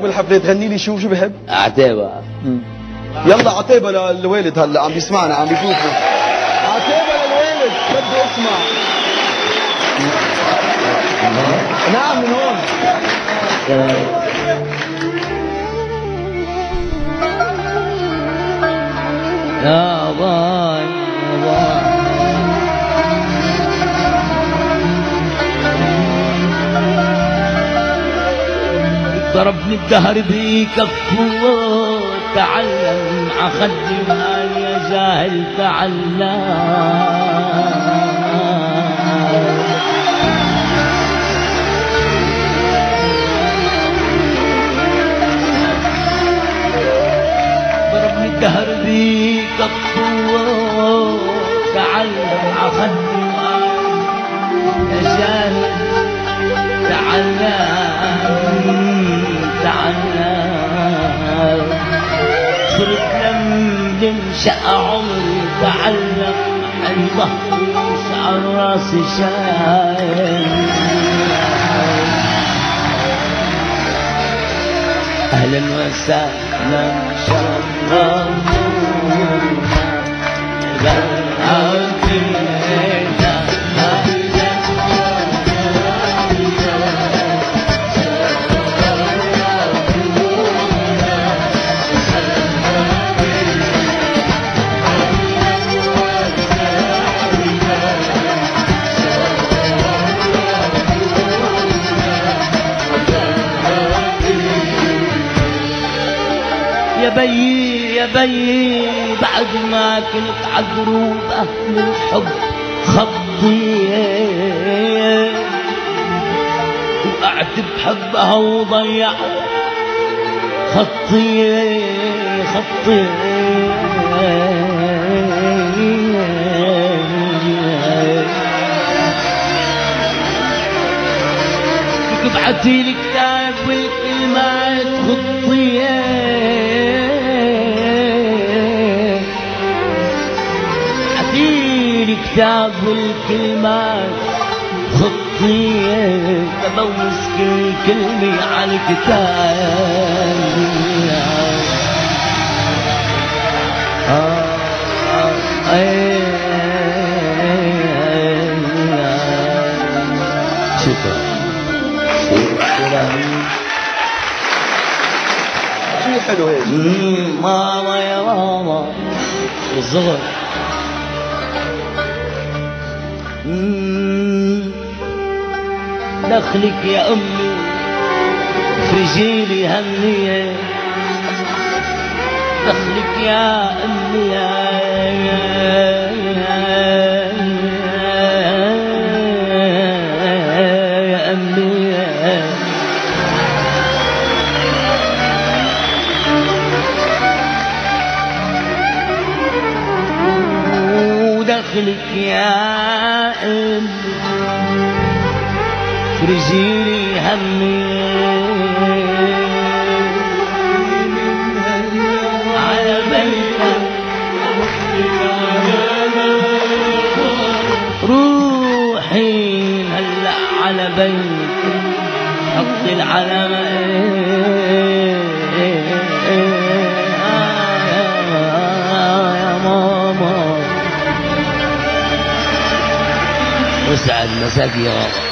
بالحفلة تغني لي شو شو بحب؟ عتيبة. يلا عتيبة للوالد هلا عم بيسمعنا عم بيشوفنا. عتيبة للوالد بدي اسمع نعم من هون. يا باي. ضربني الدهر بكفه تعلم عخدي ما يا جاهل تعلم. ضربني الدهر بكفه تعلم عخدي ما يا جاهل تعلم. شق عمري عن ظهري شعر راسي شايل أهلا وسهلا يا بيي يا بيي بعد ما كنت عقروب أهل الحب خطي وقعت بحبها وضيع خطي خطي. ابعتي لي كتاب والكلمات خطية. كتاب والكلمات خطيه ببوس كل كلمة على الكتاب. آه آه آه شكرا. شكرا شو حلو هيك؟ ماما يا ماما. والصغر دخلك يا امي فرجيلي همي دخلك يا يا يا ودخلك يا ام فرجيلي همي. على بيتك روحي هلا على بيتك حط العلامة. وسعد مساك يا بابا